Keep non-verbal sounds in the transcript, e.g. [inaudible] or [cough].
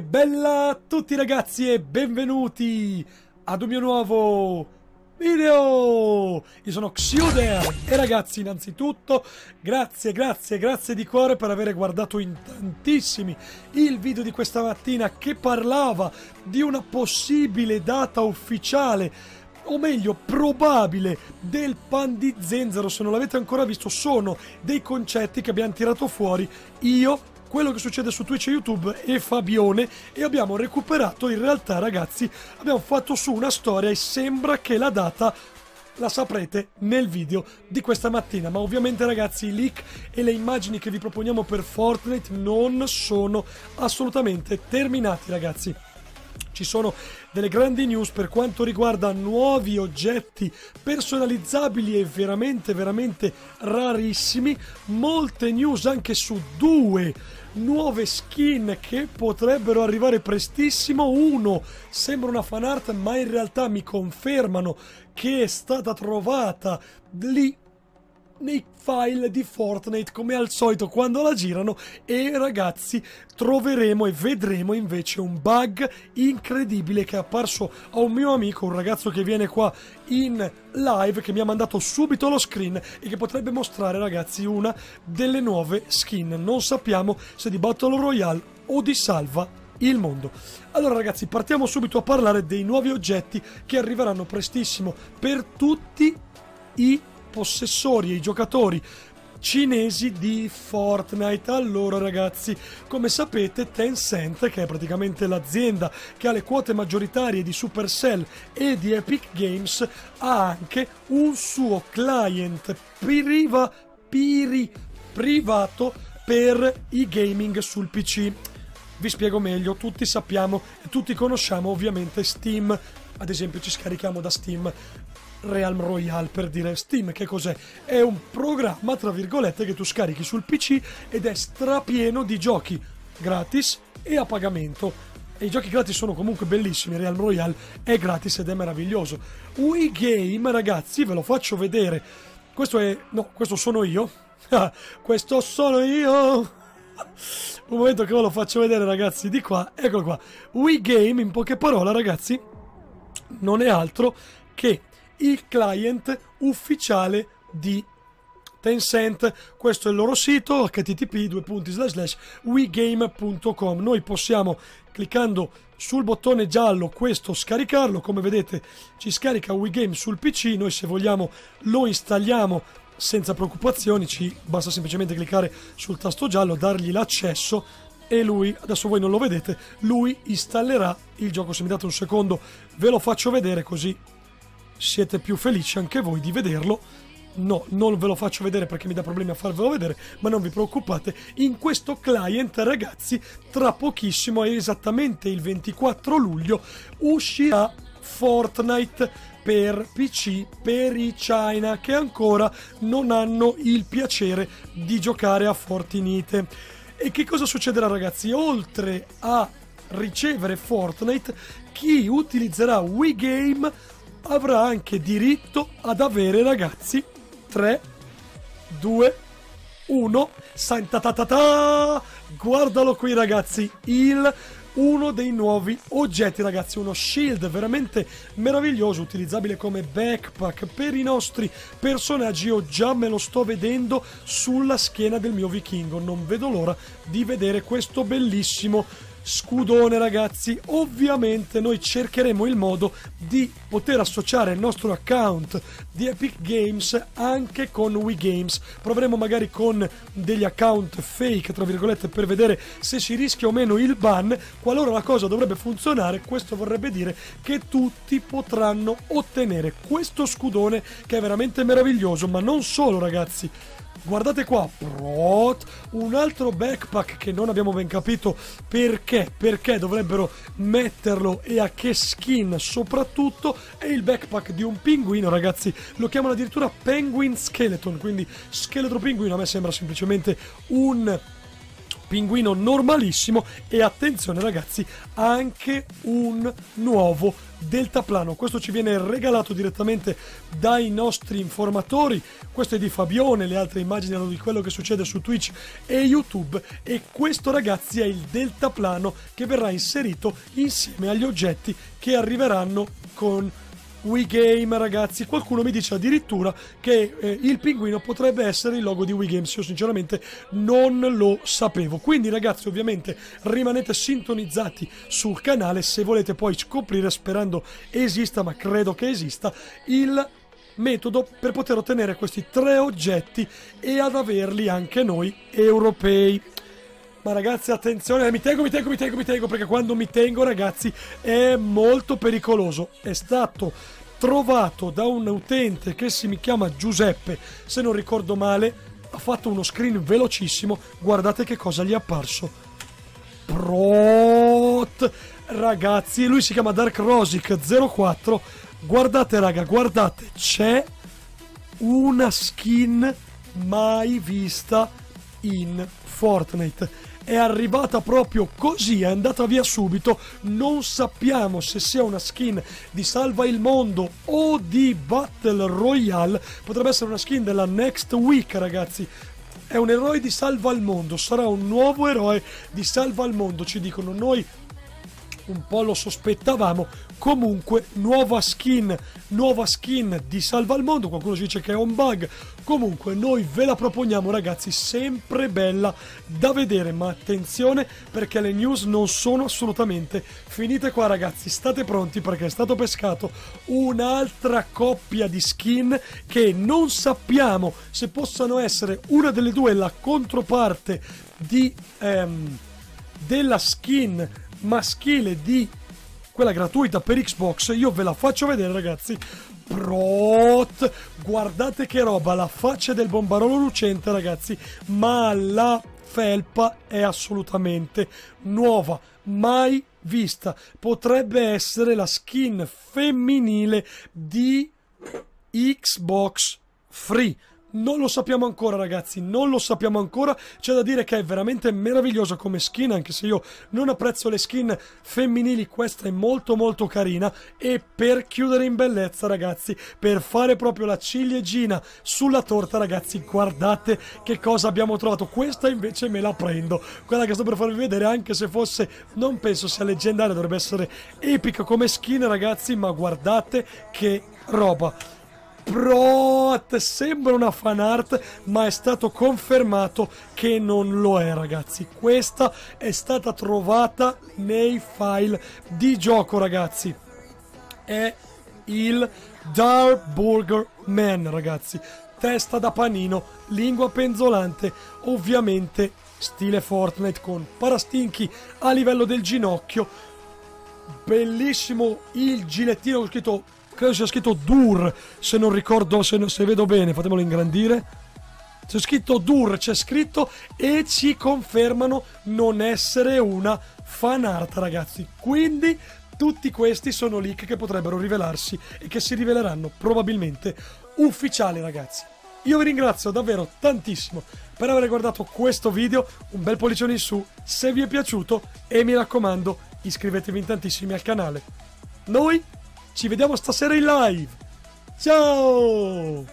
Bella a tutti ragazzi e benvenuti ad un mio nuovo video! Io sono Xuder e ragazzi innanzitutto grazie, grazie, grazie di cuore per aver guardato in tantissimi il video di questa mattina che parlava di una possibile data ufficiale o meglio probabile del pan di zenzero se non l'avete ancora visto sono dei concetti che abbiamo tirato fuori io quello che succede su Twitch e YouTube e Fabione. E abbiamo recuperato in realtà ragazzi abbiamo fatto su una storia e sembra che la data la saprete nel video di questa mattina. Ma ovviamente ragazzi i leak e le immagini che vi proponiamo per Fortnite non sono assolutamente terminati ragazzi ci sono delle grandi news per quanto riguarda nuovi oggetti personalizzabili e veramente veramente rarissimi molte news anche su due nuove skin che potrebbero arrivare prestissimo. Uno sembra una fan art, ma in realtà mi confermano che è stata trovata lì nei file di Fortnite come al solito quando la girano e ragazzi troveremo e vedremo invece un bug incredibile che è apparso a un mio amico, un ragazzo che viene qua in live che mi ha mandato subito lo screen e che potrebbe mostrare ragazzi una delle nuove skin. Non sappiamo se di Battle Royale o di Salva il mondo. Allora ragazzi partiamo subito a parlare dei nuovi oggetti che arriveranno prestissimo per tutti i possessori e i giocatori cinesi di Fortnite. Allora ragazzi, come sapete Tencent, che è praticamente l'azienda che ha le quote maggioritarie di Supercell e di Epic Games, ha anche un suo client priva, piri, privato per i gaming sul PC. Vi spiego meglio, tutti sappiamo e tutti conosciamo ovviamente Steam, ad esempio ci scarichiamo da Steam Realm Royale per dire Steam che cos'è? È un programma tra virgolette che tu scarichi sul PC ed è strapieno di giochi gratis e a pagamento. E i giochi gratis sono comunque bellissimi, Realm Royale è gratis ed è meraviglioso. Wii Game, ragazzi, ve lo faccio vedere. Questo è... no, questo sono io. [laughs] questo sono io. [laughs] Un momento che ve lo faccio vedere, ragazzi, di qua. Eccolo qua. Wii Game, in poche parole, ragazzi, non è altro che il client ufficiale di Tencent, questo è il loro sito http://wegame.com. Noi possiamo cliccando sul bottone giallo questo scaricarlo, come vedete ci scarica WeGame sul PC, noi se vogliamo lo installiamo senza preoccupazioni, ci basta semplicemente cliccare sul tasto giallo, dargli l'accesso e lui, adesso voi non lo vedete, lui installerà il gioco. Se mi date un secondo ve lo faccio vedere così siete più felici anche voi di vederlo. No, non ve lo faccio vedere perché mi dà problemi a farvelo vedere, ma non vi preoccupate, in questo client ragazzi, tra pochissimo, esattamente il 24 luglio, uscirà Fortnite per PC per i China che ancora non hanno il piacere di giocare a Fortnite. E che cosa succederà ragazzi? Oltre a ricevere Fortnite, chi utilizzerà Wii Game avrà anche diritto ad avere ragazzi 3 2 1 Santa ta ta ta. Guardalo qui ragazzi il uno dei nuovi oggetti ragazzi uno shield veramente meraviglioso utilizzabile come backpack per i nostri personaggi. Io già me lo sto vedendo sulla schiena del mio vichingo. Non vedo l'ora di vedere questo bellissimo scudone ragazzi. Ovviamente noi cercheremo il modo di poter associare il nostro account di Epic Games anche con Wii Games. Proveremo magari con degli account fake tra virgolette per vedere se si rischia o meno il ban. Qualora la cosa dovrebbe funzionare questo vorrebbe dire che tutti potranno ottenere questo scudone che è veramente meraviglioso. Ma non solo ragazzi Guardate qua, prot, un altro backpack che non abbiamo ben capito perché, perché dovrebbero metterlo e a che skin soprattutto. È il backpack di un pinguino ragazzi, lo chiamano addirittura Penguin Skeleton, quindi scheletro pinguino. A me sembra semplicemente un pinguino normalissimo. E attenzione ragazzi anche un nuovo deltaplano. Questo ci viene regalato direttamente dai nostri informatori. Questo è di Fabione le altre immagini erano di quello che succede su Twitch e YouTube. E questo ragazzi è il deltaplano che verrà inserito insieme agli oggetti che arriveranno con Wii Game, ragazzi. Qualcuno mi dice addirittura che eh, il pinguino potrebbe essere il logo di Wii Games. Io sinceramente non lo sapevo. Quindi, ragazzi, ovviamente rimanete sintonizzati sul canale se volete poi scoprire, sperando esista, ma credo che esista, il metodo per poter ottenere questi tre oggetti e ad averli anche noi europei. Ma ragazzi attenzione, mi tengo, mi tengo, mi tengo, mi tengo perché quando mi tengo ragazzi è molto pericoloso. È stato trovato da un utente che si mi chiama Giuseppe, se non ricordo male, ha fatto uno screen velocissimo, guardate che cosa gli è apparso. Prot! Ragazzi, lui si chiama Dark Rosic 04. Guardate raga, guardate, c'è una skin mai vista in Fortnite è arrivata proprio così, è andata via subito. Non sappiamo se sia una skin di Salva il Mondo o di Battle Royale. Potrebbe essere una skin della Next Week, ragazzi. È un eroe di Salva il Mondo, sarà un nuovo eroe di Salva il Mondo, ci dicono noi un po' lo sospettavamo. Comunque, nuova skin, nuova skin di Salva il Mondo. Qualcuno ci dice che è un bug. Comunque, noi ve la proponiamo, ragazzi, sempre bella da vedere. Ma attenzione perché le news non sono assolutamente finite qua, ragazzi. State pronti perché è stato pescato un'altra coppia di skin che non sappiamo se possano essere una delle due la controparte di. Ehm, della skin maschile di quella gratuita per Xbox, io ve la faccio vedere ragazzi. Prot, guardate che roba, la faccia del bombarolo lucente ragazzi, ma la felpa è assolutamente nuova, mai vista. Potrebbe essere la skin femminile di Xbox Free non lo sappiamo ancora ragazzi, non lo sappiamo ancora. C'è da dire che è veramente meravigliosa come skin, anche se io non apprezzo le skin femminili, questa è molto molto carina. E per chiudere in bellezza ragazzi, per fare proprio la ciliegina sulla torta ragazzi, guardate che cosa abbiamo trovato. Questa invece me la prendo, quella che sto per farvi vedere, anche se fosse, non penso sia leggendaria, dovrebbe essere epica come skin ragazzi, ma guardate che roba. Prot sembra una fan art ma è stato confermato che non lo è ragazzi. Questa è stata trovata nei file di gioco ragazzi. È il Dark Burger Man ragazzi. Testa da panino lingua penzolante ovviamente stile Fortnite con parastinchi a livello del ginocchio. Bellissimo il gilettino ho scritto credo sia scritto Dur, se non ricordo, se, se vedo bene, fatemelo ingrandire. C'è scritto Dur, c'è scritto e ci confermano non essere una fan art, ragazzi. Quindi tutti questi sono leak che potrebbero rivelarsi e che si riveleranno probabilmente ufficiali, ragazzi. Io vi ringrazio davvero tantissimo per aver guardato questo video, un bel pollicione in su se vi è piaciuto e mi raccomando iscrivetevi in tantissimi al canale. Noi ci vediamo stasera in live. Ciao!